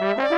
Mm-hmm.